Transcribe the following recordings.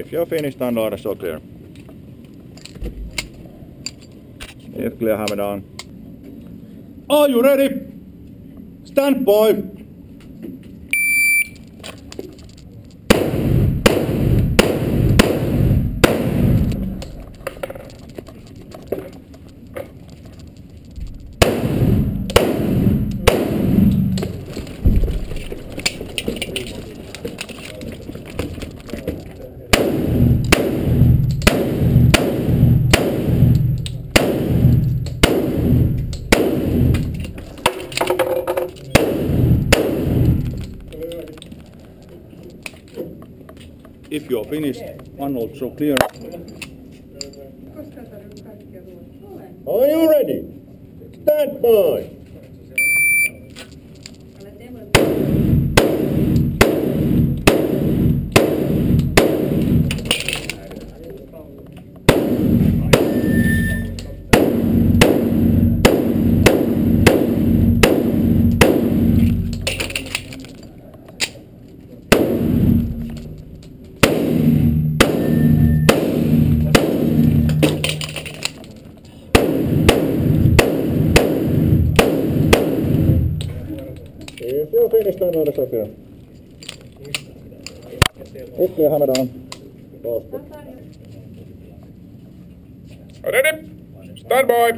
If you're finished, stand order so clear. If clear, hammer down. Are you ready? Stand by. If you're finished, one also clear. Are you ready? Stand by. If you're finished, stand order so clear. If clear, hammer down. Close. Ready? Stand by.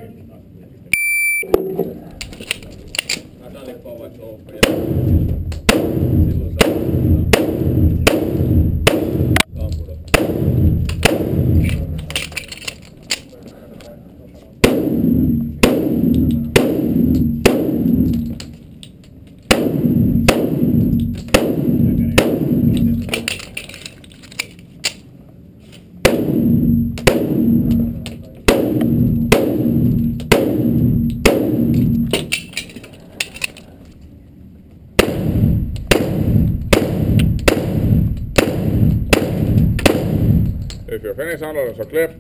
If you're finished, stand order so clear.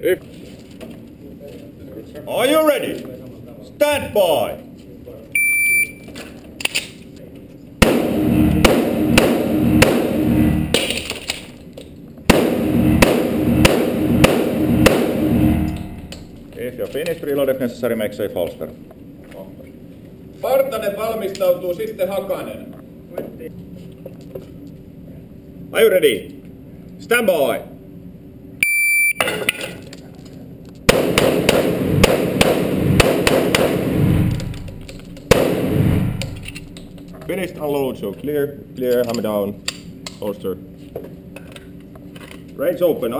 If Are you ready? Stand by. If you're finished, reload if necessary, make safe holster. Partanen valmistautuu sitten Hakanen. Are you ready? Stand by. Finished, unload, so clear, clear, hammer down, holster. Range open,